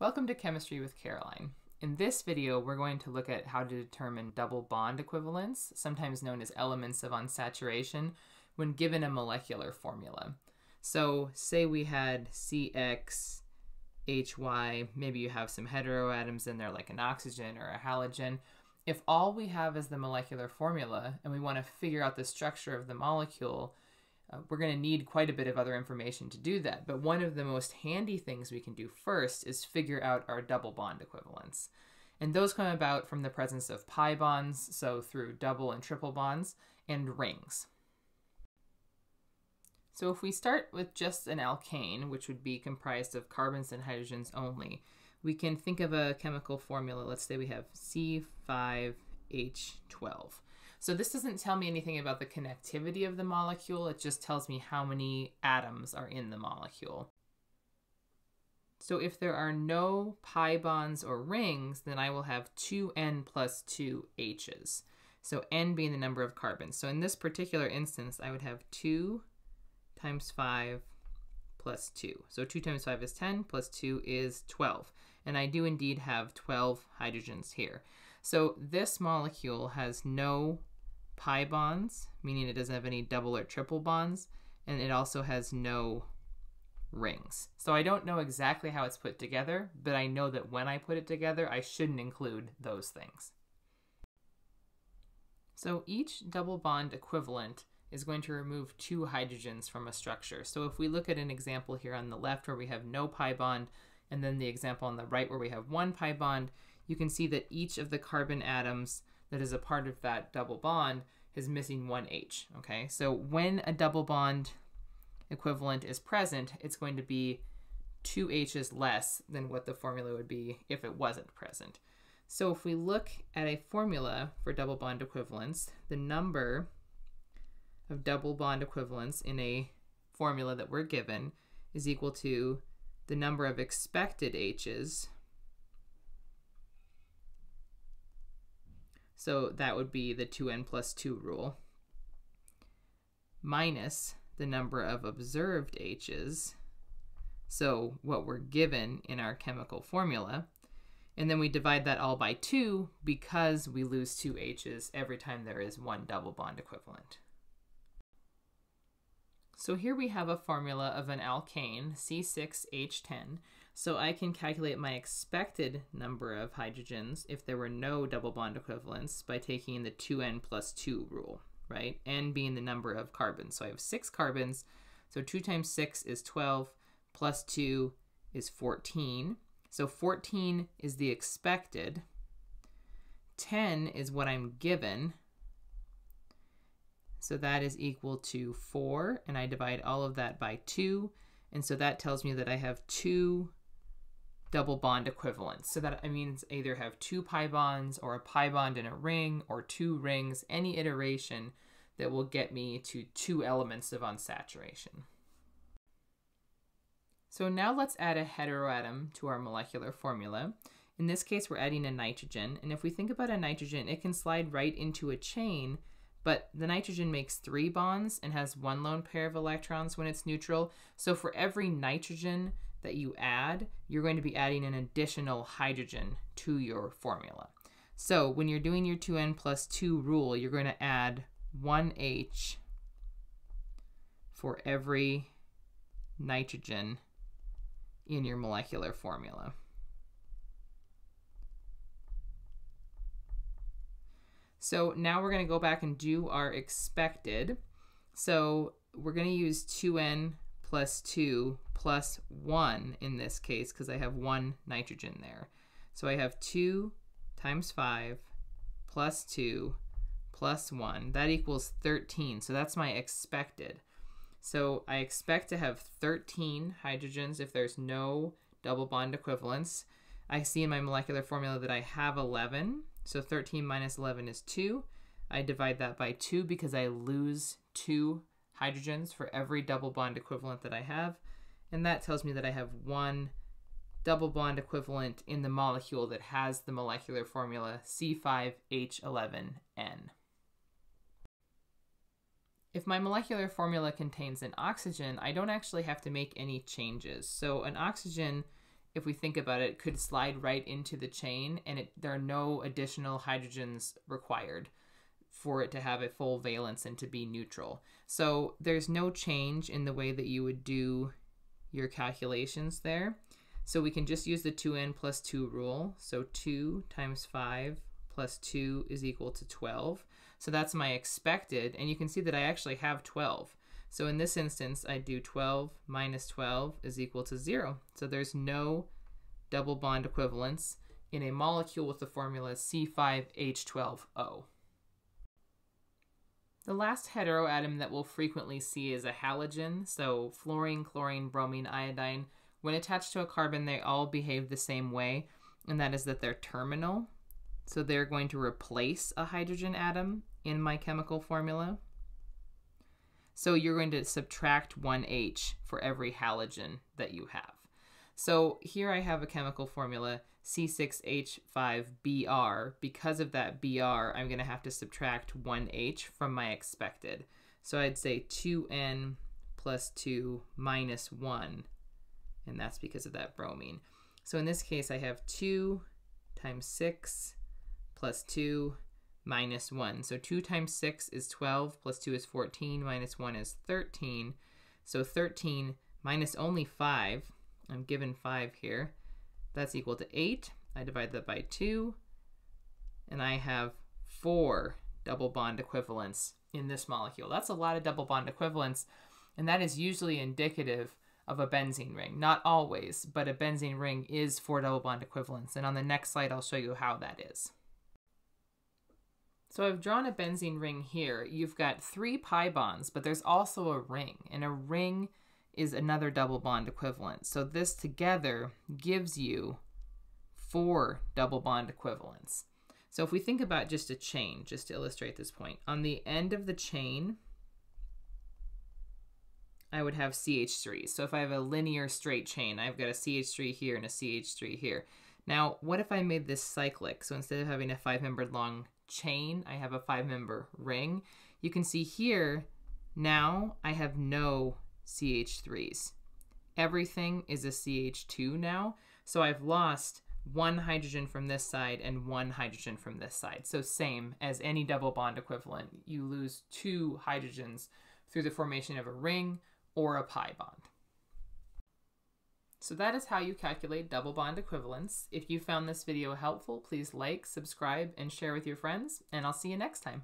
Welcome to Chemistry with Caroline. In this video, we're going to look at how to determine double bond equivalents, sometimes known as elements of unsaturation, when given a molecular formula. So say we had CX, HY, maybe you have some heteroatoms in there like an oxygen or a halogen. If all we have is the molecular formula and we want to figure out the structure of the molecule, uh, we're going to need quite a bit of other information to do that. But one of the most handy things we can do first is figure out our double bond equivalents. And those come about from the presence of pi bonds, so through double and triple bonds, and rings. So if we start with just an alkane, which would be comprised of carbons and hydrogens only, we can think of a chemical formula. Let's say we have C5H12. So this doesn't tell me anything about the connectivity of the molecule, it just tells me how many atoms are in the molecule. So if there are no pi bonds or rings, then I will have 2n plus 2 h's. So n being the number of carbons. So in this particular instance, I would have 2 times 5 plus 2. So 2 times 5 is 10, plus 2 is 12. And I do indeed have 12 hydrogens here. So this molecule has no pi bonds, meaning it doesn't have any double or triple bonds, and it also has no rings. So I don't know exactly how it's put together, but I know that when I put it together, I shouldn't include those things. So each double bond equivalent is going to remove two hydrogens from a structure. So if we look at an example here on the left where we have no pi bond, and then the example on the right where we have one pi bond, you can see that each of the carbon atoms that is a part of that double bond is missing one H, okay? So when a double bond equivalent is present, it's going to be two H's less than what the formula would be if it wasn't present. So if we look at a formula for double bond equivalents, the number of double bond equivalents in a formula that we're given is equal to the number of expected H's. So that would be the 2n plus 2 rule, minus the number of observed H's, so what we're given in our chemical formula, and then we divide that all by 2 because we lose 2 H's every time there is one double bond equivalent. So here we have a formula of an alkane, C6H10. So I can calculate my expected number of hydrogens if there were no double bond equivalents by taking the 2n plus 2 rule, right? n being the number of carbons. So I have 6 carbons, so 2 times 6 is 12, plus 2 is 14. So 14 is the expected. 10 is what I'm given, so that is equal to 4, and I divide all of that by 2. And so that tells me that I have two double bond equivalents. So that means either have two pi bonds or a pi bond in a ring or two rings, any iteration that will get me to two elements of unsaturation. So now let's add a heteroatom to our molecular formula. In this case, we're adding a nitrogen. And if we think about a nitrogen, it can slide right into a chain but the nitrogen makes three bonds and has one lone pair of electrons when it's neutral. So for every nitrogen that you add, you're going to be adding an additional hydrogen to your formula. So when you're doing your 2n plus 2 rule, you're going to add 1h for every nitrogen in your molecular formula. So now we're going to go back and do our expected. So we're going to use 2n plus 2 plus 1 in this case because I have one nitrogen there. So I have 2 times 5 plus 2 plus 1. That equals 13. So that's my expected. So I expect to have 13 hydrogens if there's no double bond equivalence. I see in my molecular formula that I have 11. So 13 minus 11 is 2. I divide that by 2 because I lose 2 hydrogens for every double bond equivalent that I have. And that tells me that I have one double bond equivalent in the molecule that has the molecular formula C5H11N. If my molecular formula contains an oxygen, I don't actually have to make any changes. So an oxygen if we think about it, could slide right into the chain and it, there are no additional hydrogens required for it to have a full valence and to be neutral. So there's no change in the way that you would do your calculations there. So we can just use the 2n plus 2 rule. So 2 times 5 plus 2 is equal to 12. So that's my expected, and you can see that I actually have 12. So in this instance, I do 12 minus 12 is equal to 0. So there's no double bond equivalence in a molecule with the formula C5H12O. The last heteroatom that we'll frequently see is a halogen, so fluorine, chlorine, bromine, iodine. When attached to a carbon, they all behave the same way, and that is that they're terminal. So they're going to replace a hydrogen atom in my chemical formula. So you're going to subtract 1H for every halogen that you have. So here I have a chemical formula C6H5Br. Because of that Br, I'm going to have to subtract 1H from my expected. So I'd say 2N plus 2 minus 1, and that's because of that bromine. So in this case, I have 2 times 6 plus 2 minus 1. So 2 times 6 is 12, plus 2 is 14, minus 1 is 13. So 13 minus only 5, I'm given 5 here, that's equal to 8. I divide that by 2, and I have 4 double bond equivalents in this molecule. That's a lot of double bond equivalents, and that is usually indicative of a benzene ring. Not always, but a benzene ring is 4 double bond equivalents, and on the next slide I'll show you how that is. So I've drawn a benzene ring here. You've got three pi bonds, but there's also a ring, and a ring is another double bond equivalent. So this together gives you four double bond equivalents. So if we think about just a chain, just to illustrate this point, on the end of the chain, I would have CH3. So if I have a linear straight chain, I've got a CH3 here and a CH3 here. Now, what if I made this cyclic? So instead of having a five-membered long chain, I have a five member ring. You can see here, now I have no CH3s. Everything is a CH2 now. So I've lost one hydrogen from this side and one hydrogen from this side. So same as any double bond equivalent, you lose two hydrogens through the formation of a ring or a pi bond. So that is how you calculate double bond equivalence. If you found this video helpful, please like, subscribe, and share with your friends, and I'll see you next time.